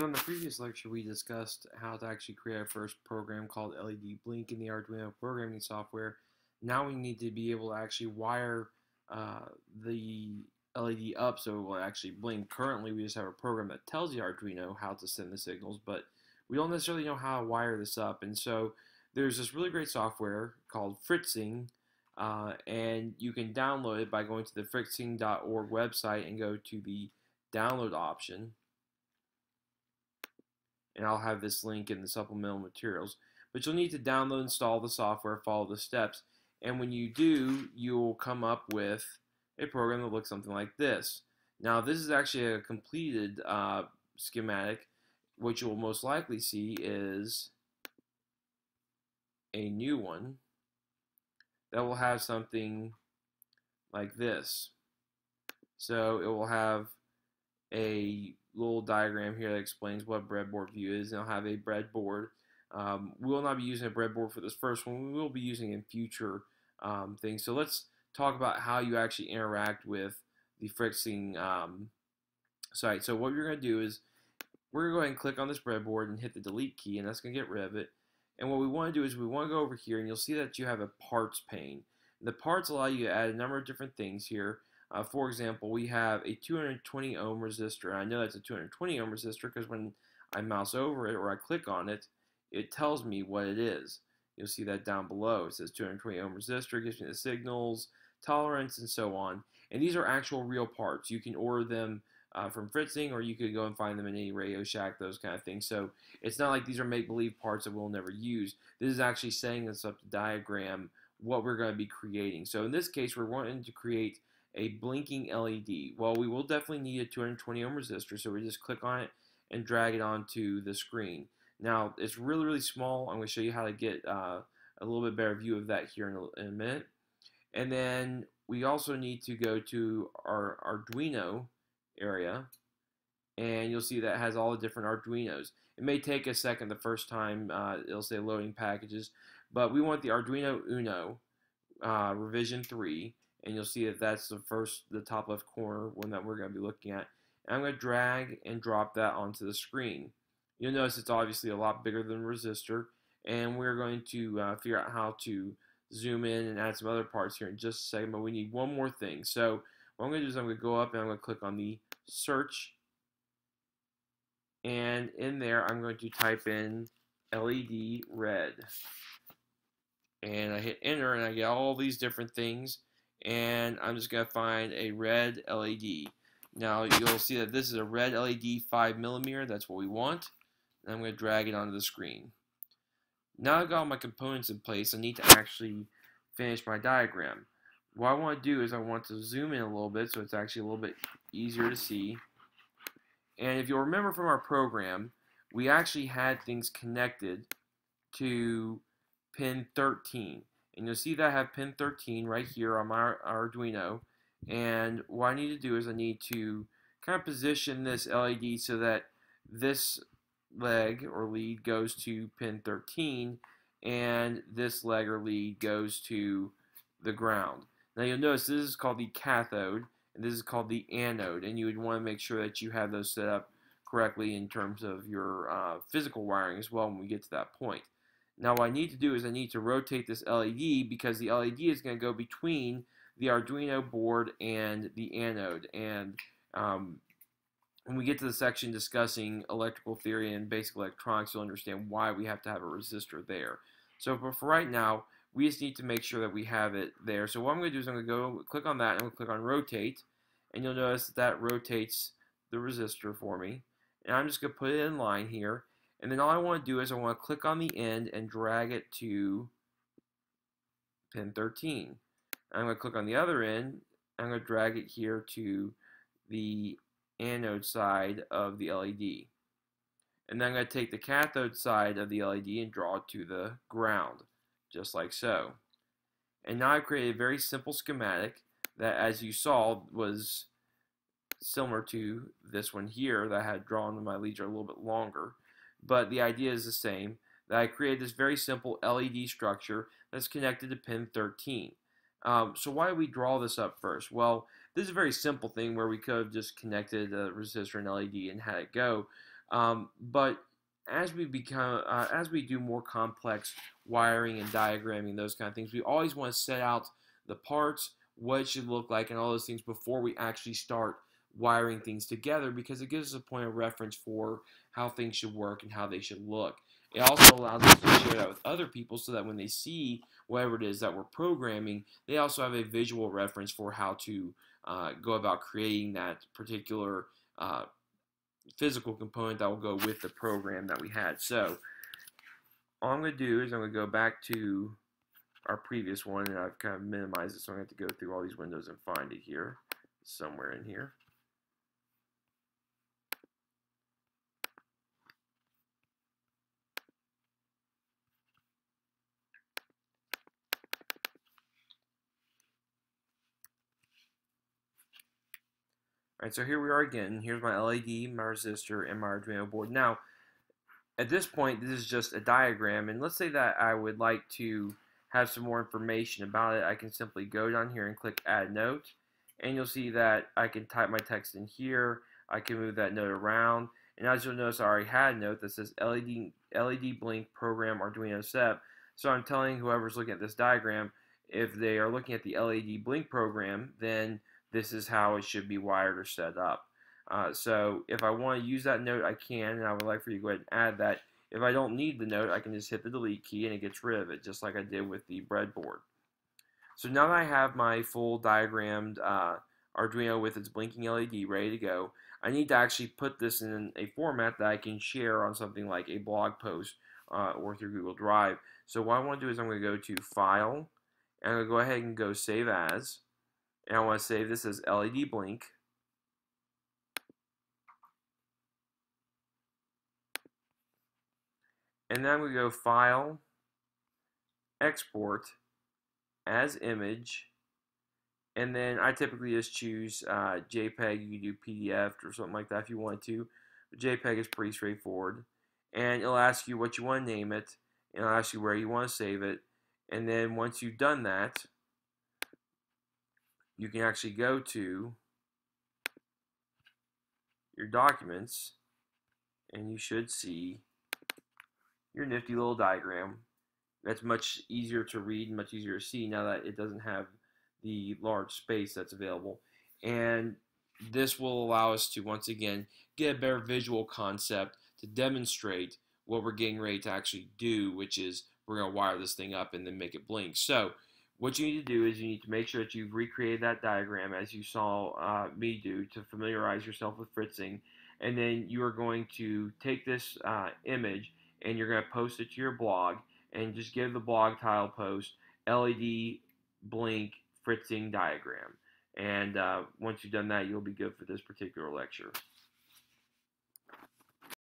So in the previous lecture, we discussed how to actually create our first program called LED Blink in the Arduino programming software. Now we need to be able to actually wire uh, the LED up so it will actually blink. Currently, we just have a program that tells the Arduino how to send the signals, but we don't necessarily know how to wire this up. And so there's this really great software called Fritzing, uh, and you can download it by going to the fritzing.org website and go to the download option and I'll have this link in the supplemental materials. But you'll need to download, install the software, follow the steps, and when you do, you'll come up with a program that looks something like this. Now, this is actually a completed uh, schematic. What you'll most likely see is a new one that will have something like this. So it will have a little diagram here that explains what breadboard view is. I'll have a breadboard. Um, we will not be using a breadboard for this first one. We will be using in future um, things. So let's talk about how you actually interact with the Fritzing um, site. So what you're going to do is we're going to go ahead and click on this breadboard and hit the delete key, and that's going to get rid of it. And what we want to do is we want to go over here, and you'll see that you have a parts pane. The parts allow you to add a number of different things here. Uh, for example, we have a 220 ohm resistor. I know that's a 220 ohm resistor because when I mouse over it or I click on it, it tells me what it is. You'll see that down below. It says 220 ohm resistor, gives me the signals, tolerance, and so on. And these are actual real parts. You can order them uh, from Fritzing, or you could go and find them in any Radio Shack, those kind of things. So it's not like these are make-believe parts that we'll never use. This is actually setting us up to diagram what we're going to be creating. So in this case, we're wanting to create a blinking LED. Well, we will definitely need a 220 ohm resistor, so we just click on it and drag it onto the screen. Now, it's really, really small. I'm going to show you how to get uh, a little bit better view of that here in a, in a minute. And then we also need to go to our Arduino area, and you'll see that has all the different Arduinos. It may take a second the first time, uh, it'll say loading packages, but we want the Arduino Uno uh, revision 3, and you'll see that that's the first, the top left corner one that we're going to be looking at. And I'm going to drag and drop that onto the screen. You'll notice it's obviously a lot bigger than resistor, and we're going to uh, figure out how to zoom in and add some other parts here in just a second, but we need one more thing. So what I'm going to do is I'm going to go up and I'm going to click on the search, and in there I'm going to type in LED red. And I hit enter and I get all these different things and I'm just going to find a red LED. Now you'll see that this is a red LED 5 millimeter. That's what we want. And I'm going to drag it onto the screen. Now I've got all my components in place, I need to actually finish my diagram. What I want to do is I want to zoom in a little bit so it's actually a little bit easier to see. And if you'll remember from our program, we actually had things connected to pin 13. And you'll see that I have pin 13 right here on my Arduino. And what I need to do is I need to kind of position this LED so that this leg or lead goes to pin 13 and this leg or lead goes to the ground. Now you'll notice this is called the cathode and this is called the anode and you would want to make sure that you have those set up correctly in terms of your uh, physical wiring as well when we get to that point. Now what I need to do is I need to rotate this LED because the LED is going to go between the Arduino board and the anode. And um, when we get to the section discussing electrical theory and basic electronics, you'll understand why we have to have a resistor there. So for, for right now, we just need to make sure that we have it there. So what I'm going to do is I'm going to go click on that and I'm going to click on rotate. And you'll notice that that rotates the resistor for me. And I'm just going to put it in line here. And then all I want to do is I want to click on the end and drag it to pin 13. I'm going to click on the other end. I'm going to drag it here to the anode side of the LED. And then I'm going to take the cathode side of the LED and draw it to the ground, just like so. And now I've created a very simple schematic that, as you saw, was similar to this one here that I had drawn my leads are a little bit longer but the idea is the same. That I created this very simple LED structure that's connected to pin 13. Um, so why do we draw this up first? Well, this is a very simple thing where we could have just connected a resistor and LED and had it go. Um, but as we become, uh, as we do more complex wiring and diagramming, those kind of things, we always want to set out the parts, what it should look like, and all those things before we actually start wiring things together because it gives us a point of reference for how things should work and how they should look. It also allows us to share that with other people so that when they see whatever it is that we're programming, they also have a visual reference for how to uh, go about creating that particular uh, physical component that will go with the program that we had. So all I'm going to do is I'm going to go back to our previous one, and I've kind of minimized it, so I'm going to have to go through all these windows and find it here, somewhere in here. Alright, so here we are again. Here's my LED, my resistor, and my Arduino board. Now, at this point, this is just a diagram, and let's say that I would like to have some more information about it. I can simply go down here and click Add Note, and you'll see that I can type my text in here. I can move that note around, and as you'll notice, I already had a note that says LED, LED Blink Program Arduino Setup. So I'm telling whoever's looking at this diagram, if they are looking at the LED Blink program, then this is how it should be wired or set up. Uh, so if I want to use that note, I can, and I would like for you to go ahead and add that. If I don't need the note, I can just hit the delete key and it gets rid of it, just like I did with the breadboard. So now that I have my full diagrammed uh, Arduino with its blinking LED ready to go, I need to actually put this in a format that I can share on something like a blog post uh, or through Google Drive. So what I want to do is I'm going to go to File, and I'm going to go ahead and go Save As and I want to save this as LED blink. And then we go File, Export, as Image, and then I typically just choose uh, JPEG. You can do PDF or something like that if you want to. But JPEG is pretty straightforward. And it'll ask you what you want to name it, and it'll ask you where you want to save it. And then once you've done that, you can actually go to your documents and you should see your nifty little diagram. That's much easier to read and much easier to see now that it doesn't have the large space that's available. And this will allow us to once again get a better visual concept to demonstrate what we're getting ready to actually do, which is we're going to wire this thing up and then make it blink. So what you need to do is you need to make sure that you've recreated that diagram as you saw uh, me do to familiarize yourself with fritzing and then you are going to take this uh, image and you're going to post it to your blog and just give the blog title post LED blink fritzing diagram and uh, once you've done that you'll be good for this particular lecture.